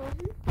machen.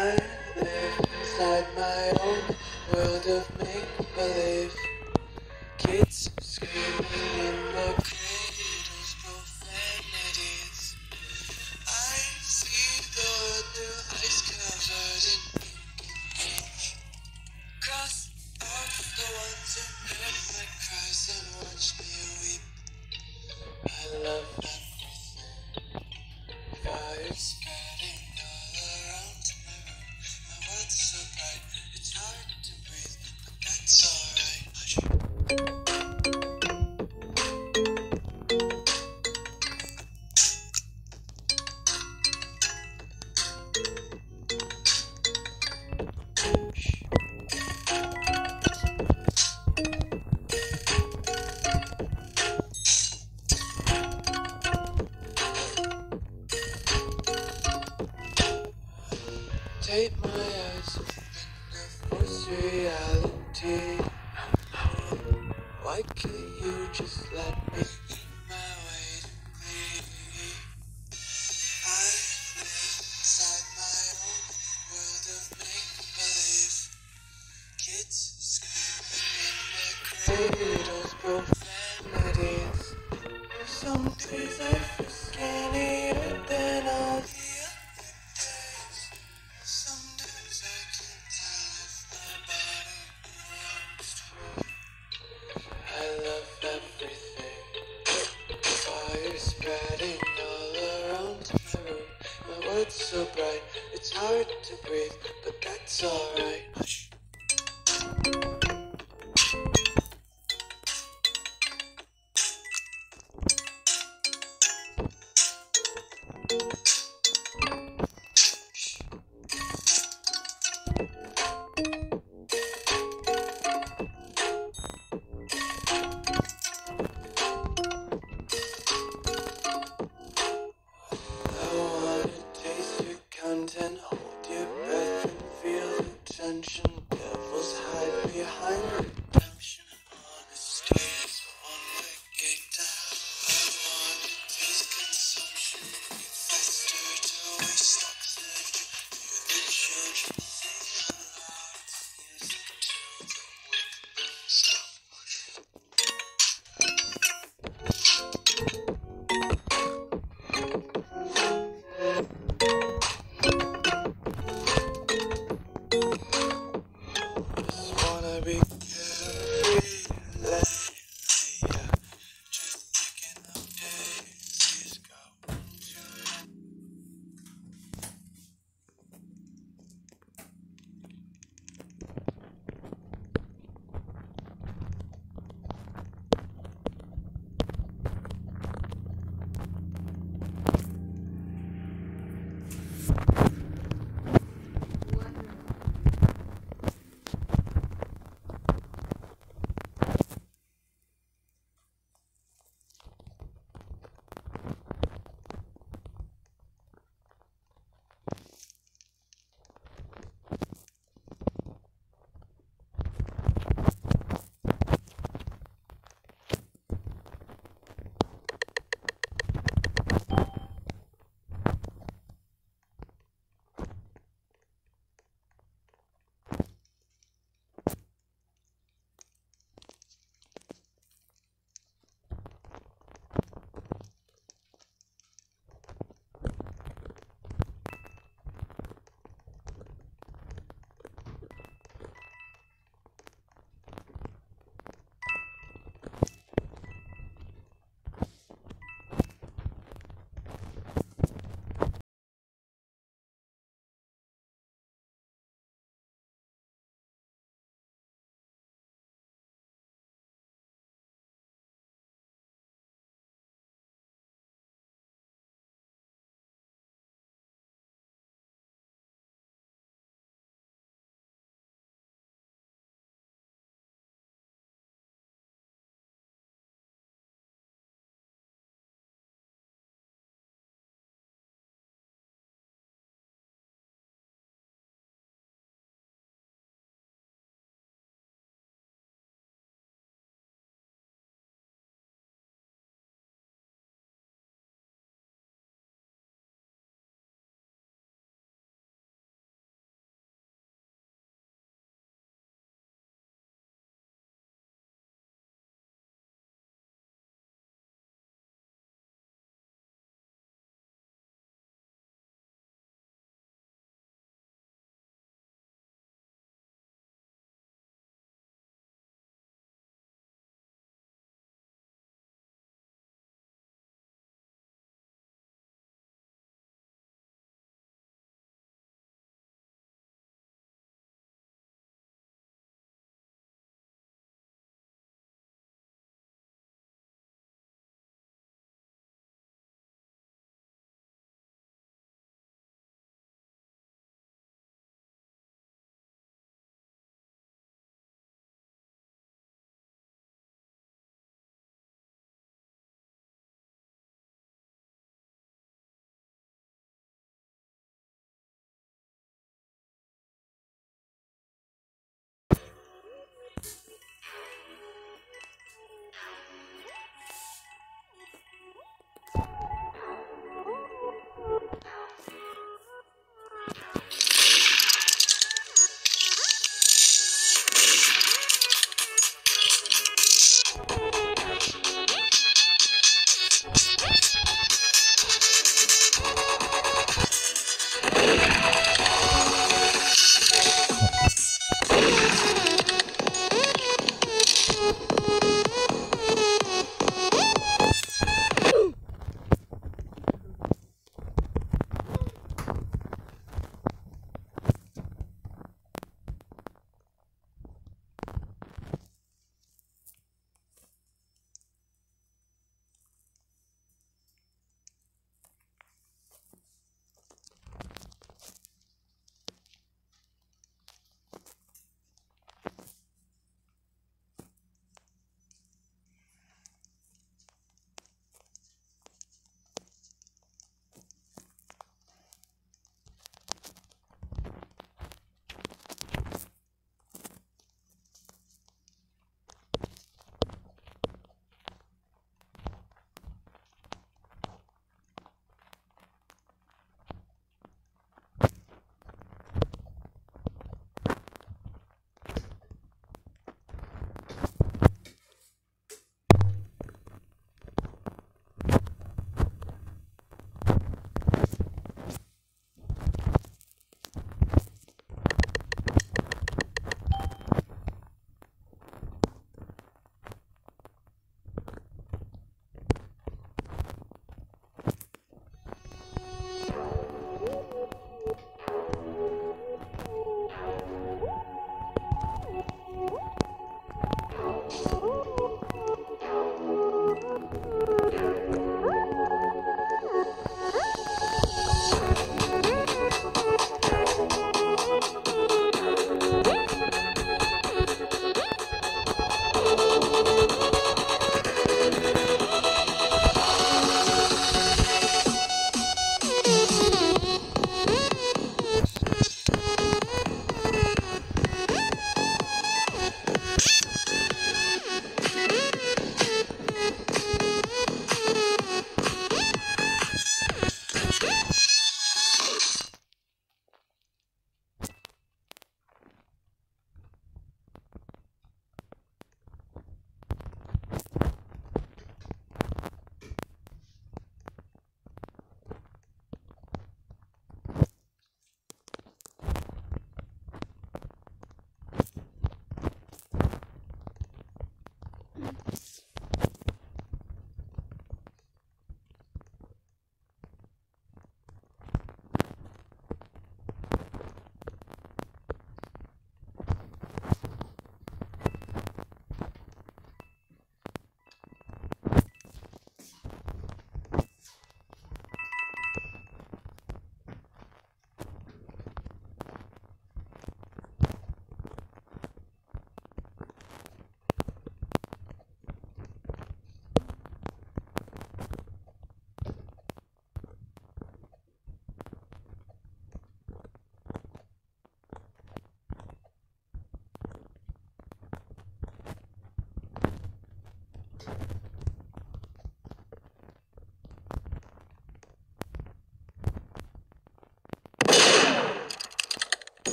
I live inside my own world of make-believe. Potatoes, profanities. Some days I feel skinny.